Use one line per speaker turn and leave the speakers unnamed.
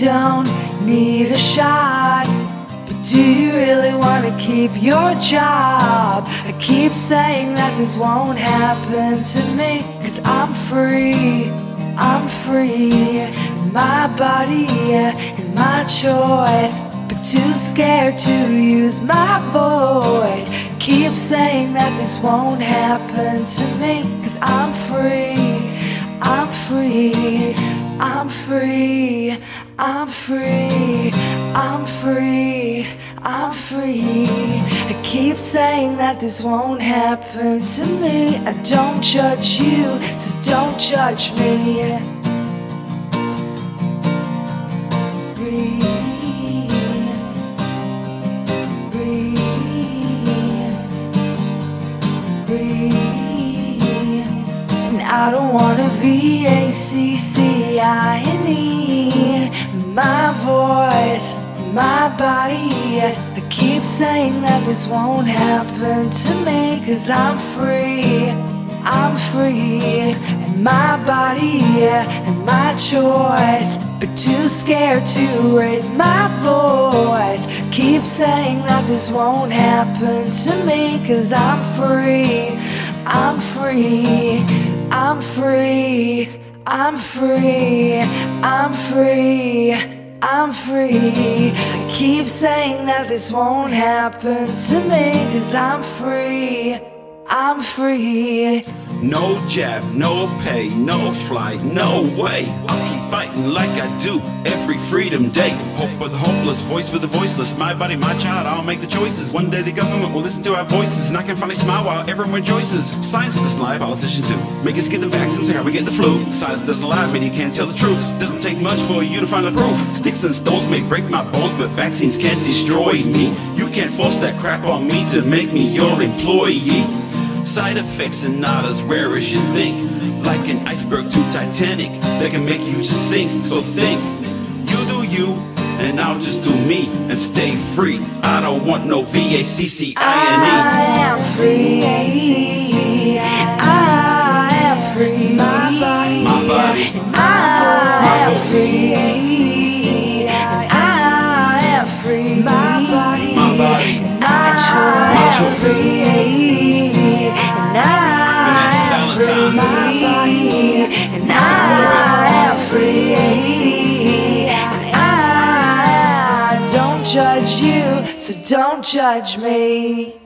don't need a shot. But do you really want to keep your job? I keep saying that this won't happen to me. Cause I'm free, I'm free. My body and my choice. But too scared to use my voice. Keep saying that this won't happen to me. Cause I'm free, I'm free. I'm free, I'm free, I'm free, I'm free. I keep saying that this won't happen to me. I don't judge you, so don't judge me. Breathe, breathe, breathe. And I don't wanna My voice, my body I keep saying that this won't happen to me Cause I'm free, I'm free. And my body yeah, and my choice. But too scared to raise my voice. Keep saying that this won't happen to me Cause I'm free I'm free, I'm free, I'm free, I'm free. I keep saying that this won't happen to me, cause I'm free, I'm free.
No jab, no pay, no flight, no way. Fighting like I do every freedom day. Hope for the hopeless, voice for the voiceless. My body, my child, I'll make the choices. One day the government will listen to our voices, and I can finally smile while everyone rejoices. Science doesn't lie, politicians do. Make us get the vaccines, how we get the flu. Science doesn't lie, media can't tell the truth. Doesn't take much for you to find the proof. Sticks and stones may break my bones, but vaccines can't destroy me. You can't force that crap on me to make me your employee. Side effects are not as rare as you think. Like an iceberg to Titanic, that can make you just sink. So think, you do you, and I'll just do me and stay free. I don't want no V A C C I N E.
I am free. I am free. My body.
My body.
I
My
am
voice.
free. I am free. My body.
My body.
I
My
am free. Judge you, so don't judge me.